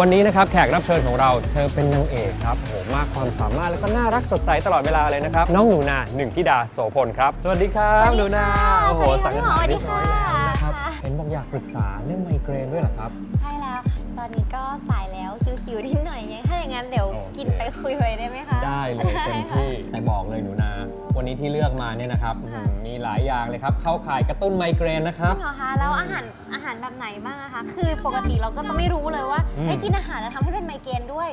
วันนี้นะครับแขกรับเชิญของเราเธอเป็นนางเอกครับโอ้โหมากความสามารถแล้วก็น่ารักสดใสตลอดเวลาเลยนะครับ น้องหนูนาหนึ่งธิดาโสพลครับ สวัสดีครับสวัสดีหนูนาค่ะโอ้โหสวัสั่สงดีอาค่ะหารเรียบร้อยแล้วนะครับค่ะเห็นบอกอยากปรึกษาเรื่องไมเกรนด้วยเหรอครับ ใช่แล้วค่ะตอนนี้ก็สายแล้วคิวๆนิดหน่อยยังถ้าอย่างนั้นเดี๋ยวโอเคกินไปคุยไปได้ไหมคะ ได้เลยเต็มที่แต่บอกเลยหนูนา วันนี้ที่เลือกมาเนี่ยนะครับมีหลายอย่างเลยครับ เข้าข่ายกระตุ้นไมเกรนนะครับจริงเหรอคะแล้วอาหารอาหารแบบไหนบ้างคะ คือปกติเราก็จะไม่รู้เลยว่าได้กินอาหารแล้วทำให้เป็นไมเกรนด้วย